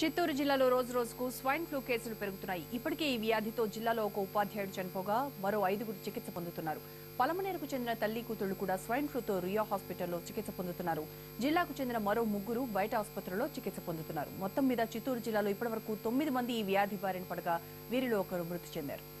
చిత్తూరు జిల్లాలో రోజు రోజుకు స్వైన్ ఫ్లూ కేసులు పెరుగుతున్నాయి. ఇప్పటికే ఈ వ్యాధితో జిల్లాలో ఒక ఉపాధ్యాయుడు చనిపోగా మరో ఐదుగురు చికిత్స పొందుతున్నారు. పలమనేరుకు చెందిన తల్లి కూతుళ్ళు కూడా స్వైన్ ఫ్లూతో రియో హాస్పిటల్లో చికిత్స పొందుతున్నారు. జిల్లాకు చెందిన మరో ముగ్గురు బయట ఆసుపత్రిలో చికిత్స పొందుతున్నారు. మొత్తం మీద చిత్తూరు జిల్లాలో ఇప్పటివరకు తొమ్మిది మంది ఈ వ్యాధి బారిన పడగా వీరిలో ఒకరు మృతి చెందారు.